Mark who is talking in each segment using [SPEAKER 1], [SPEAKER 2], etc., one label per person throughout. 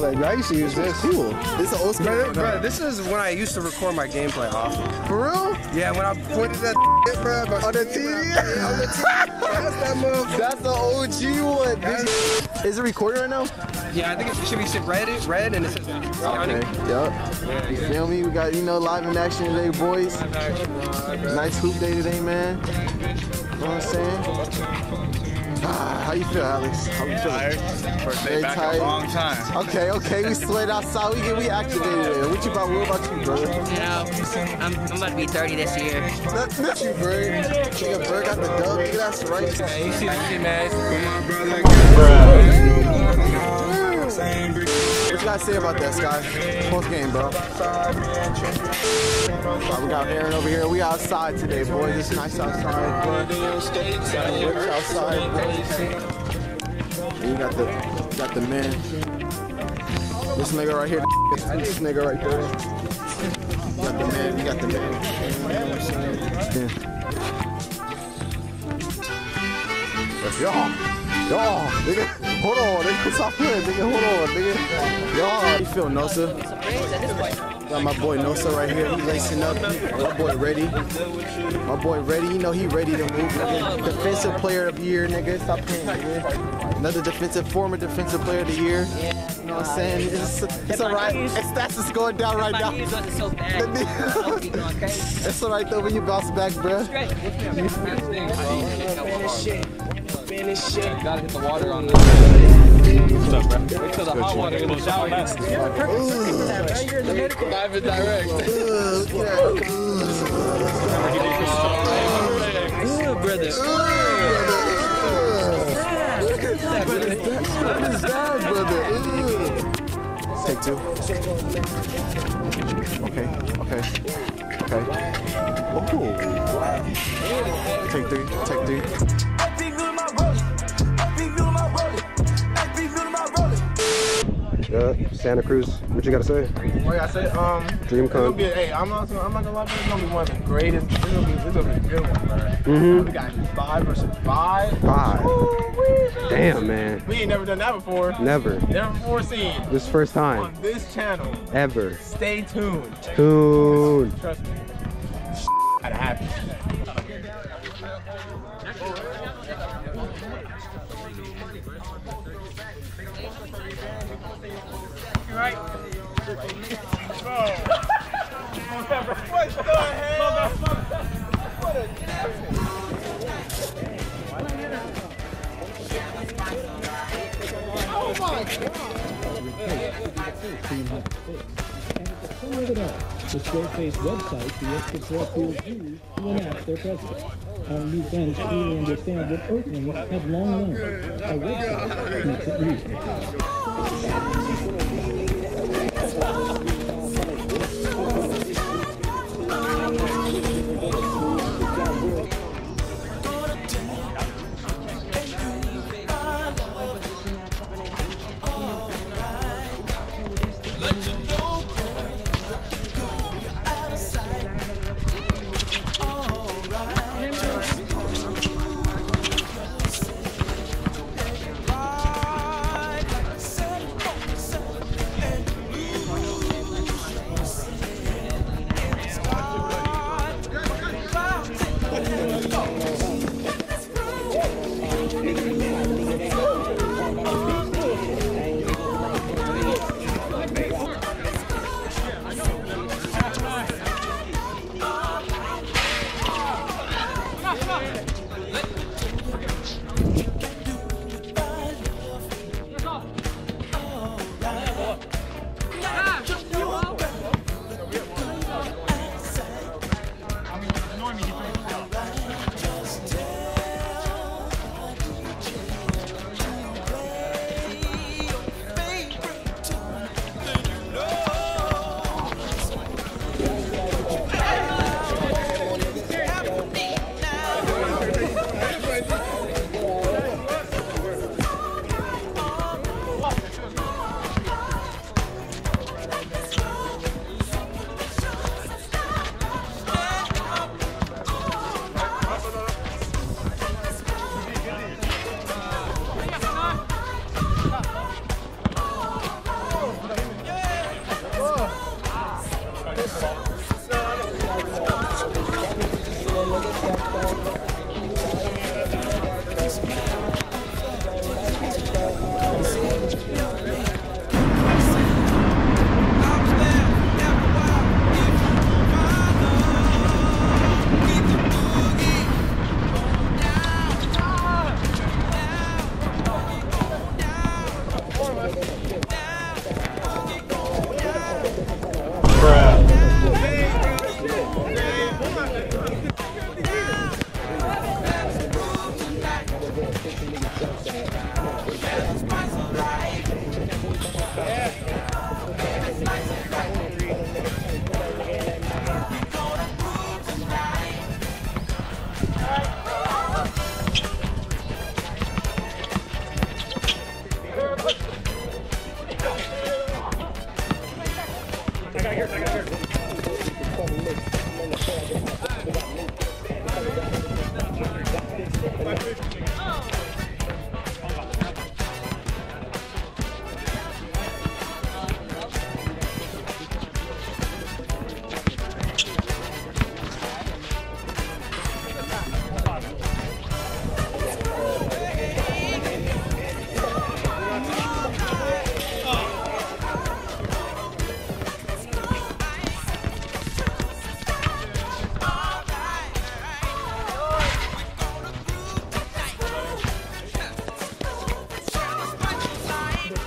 [SPEAKER 1] Like, I used to use this.
[SPEAKER 2] Cool. This is an old school.
[SPEAKER 1] Bro, bro, this is when I used to record my gameplay often.
[SPEAKER 2] For real?
[SPEAKER 1] Yeah, when I pointed that shit, bro.
[SPEAKER 2] On the TV?
[SPEAKER 1] On the TV. That's that motherfucker.
[SPEAKER 2] That's the OG one. Is it recording right now?
[SPEAKER 1] Yeah, I think it should be sit red, red, and it says.
[SPEAKER 2] Okay. Yup. You feel me? We got you know live in action today, boys. Nice hoop day today, man. You know what I'm saying? How you feel, Alex? How you feeling?
[SPEAKER 3] First
[SPEAKER 2] Very
[SPEAKER 3] day back in
[SPEAKER 2] tired.
[SPEAKER 3] a long time.
[SPEAKER 2] Okay, okay, we sweat outside. We get we activated. There. What you about? What about you, brother?
[SPEAKER 4] You know, I'm, I'm about to be 30 this year.
[SPEAKER 2] That's that's you, Bird. Nigga, Bird got the dub. Nigga, that's right.
[SPEAKER 1] You see the shit, man.
[SPEAKER 2] What you gotta say about that, Sky? Post game, bro. Alright, we got Aaron over here. We outside today, boys. It's nice outside. Rich outside, you got the you got the man. This nigga right here. This nigga right there. You got the man. You got the man. You know what I'm saying? Yeah. Yo, yo, nigga, hold on, nigga, stop playing, nigga, hold on, nigga. Yo, how you feel, Nosa? Got my boy Nosa right here, he lacing up. My boy ready. My boy ready, you know he ready to move, nigga. Defensive player of the year, nigga. Stop playing, nigga. Another defensive, former defensive player of the year. You know what I'm saying? It's, it's alright. His stats is going down right now.
[SPEAKER 4] knees wasn't so bad. I would be going crazy.
[SPEAKER 2] It's alright though when you bounce back, bruh.
[SPEAKER 4] Great.
[SPEAKER 5] Gotta hit the water on this. What's up, bro? Wait till the hot water in the shower. Dive it direct.
[SPEAKER 2] Ugh, look at that.
[SPEAKER 4] Good, brother.
[SPEAKER 2] What is that, brother? Take two. Okay, okay, okay. Oh. Take three, take three.
[SPEAKER 1] Yeah, Santa Cruz. What you gotta say?
[SPEAKER 3] Like I said, um,
[SPEAKER 1] Dream come.
[SPEAKER 3] be, hey, I'm not, I'm not gonna lie, it's gonna be one of the greatest. It's gonna be, it's gonna be a good one, bro.
[SPEAKER 1] Mhm.
[SPEAKER 3] We got five versus five.
[SPEAKER 1] Five.
[SPEAKER 3] Ooh-wee.
[SPEAKER 1] Damn, man.
[SPEAKER 3] We ain't never done that before.
[SPEAKER 1] Never.
[SPEAKER 3] Never before seen
[SPEAKER 1] This first time
[SPEAKER 3] on this channel.
[SPEAKER 1] ever.
[SPEAKER 3] Stay tuned.
[SPEAKER 1] Tune.
[SPEAKER 3] Trust me.
[SPEAKER 6] The Squarespace website, the extra pro tools use to announce their presence. Our new friends truly understand that Oakland have long known a website keeps it real. Thank you.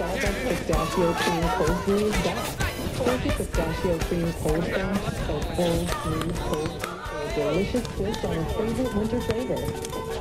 [SPEAKER 6] Starbucks pistachio cream cold brew dot. Turkey pistachio cream cold brew, so cold, smooth, cold brew, a delicious twist on a favorite winter flavor.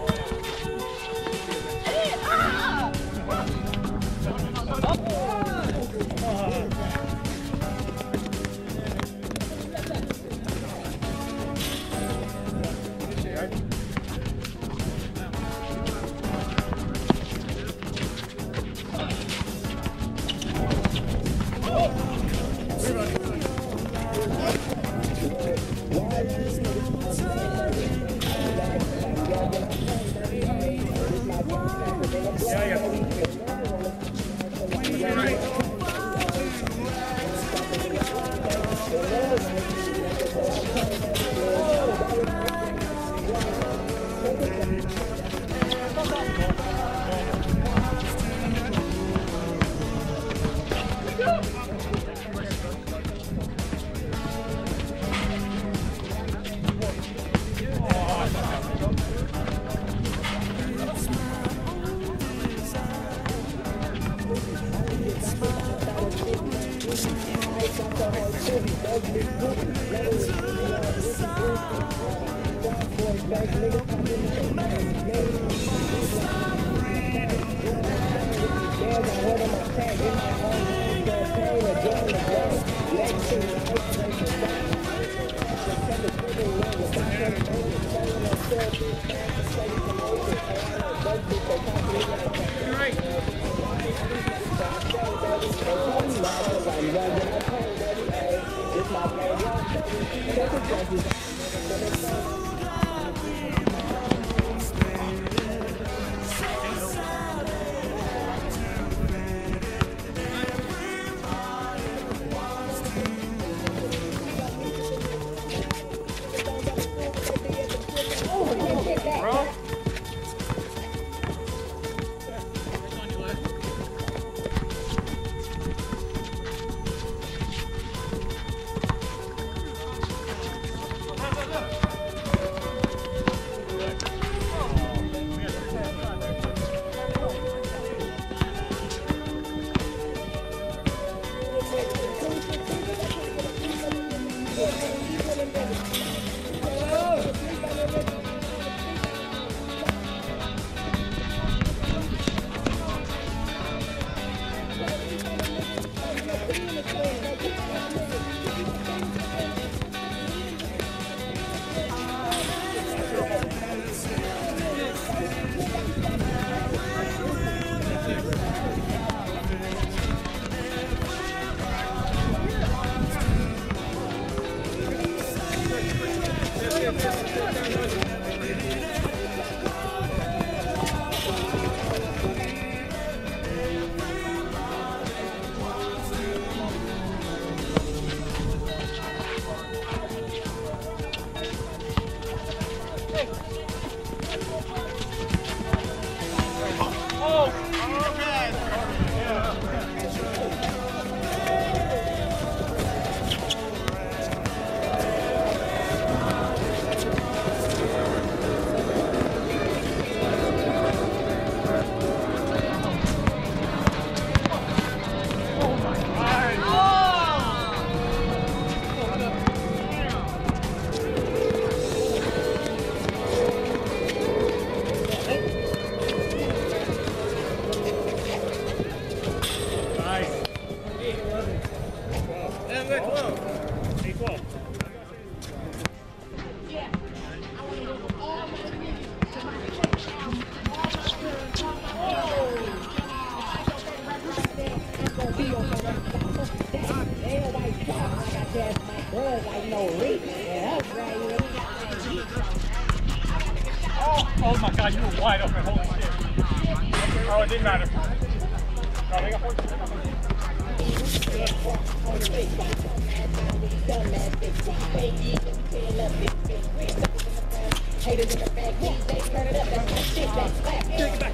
[SPEAKER 7] Oh my god, you were wide open. Holy shit. Oh, it didn't matter. Haters in the back, they turn it
[SPEAKER 6] up, that's my shit, that's back. Take it back.